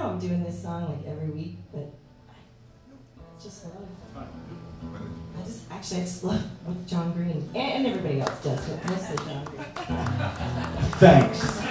know I'm doing this song like every week, but I just love. I just actually I just love what Jon Greene and, and everybody else does, but mostly Jon Greene. Thanks.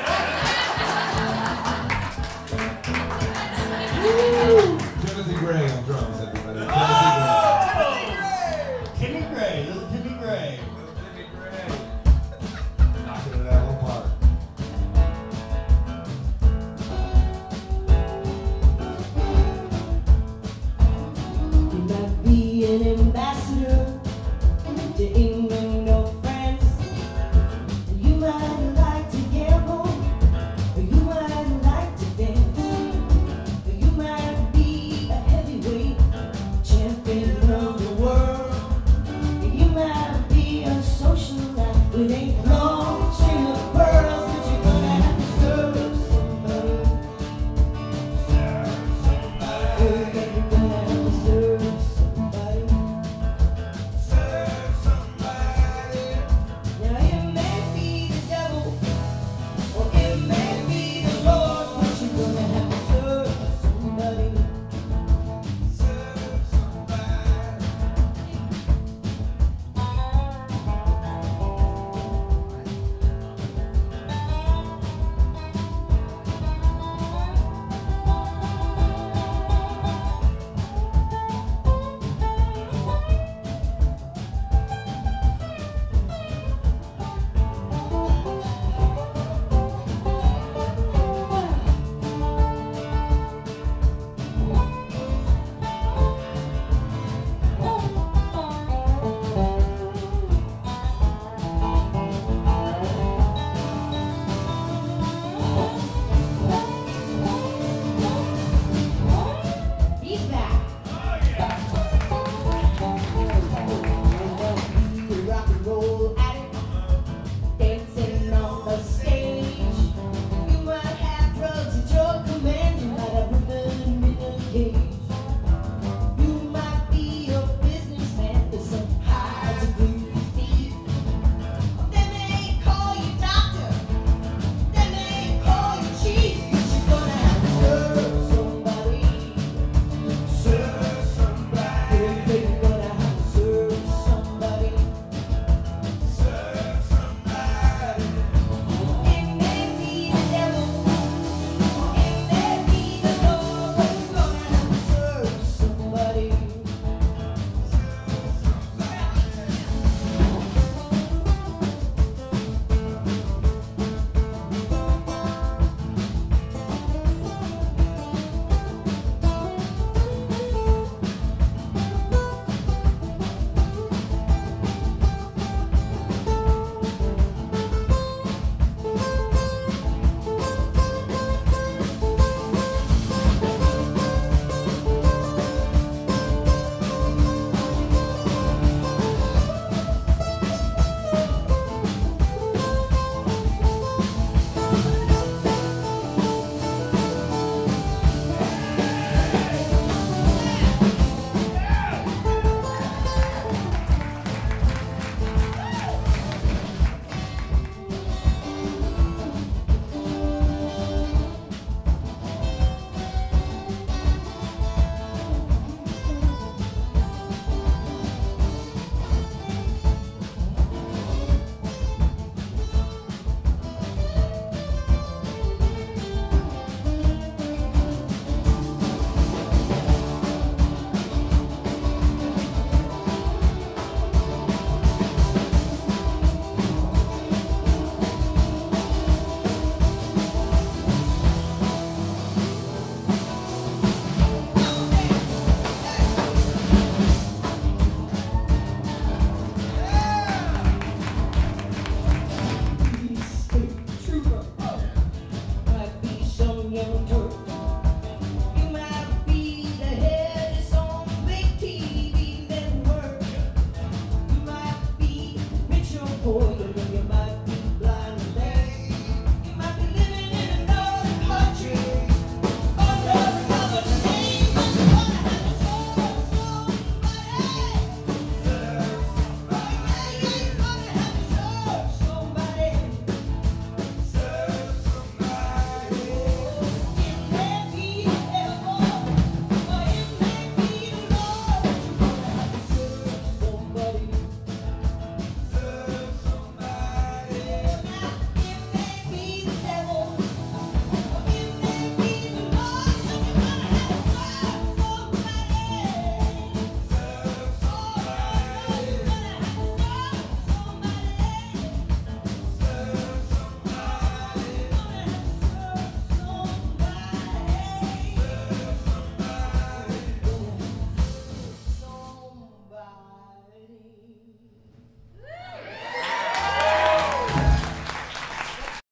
it ain't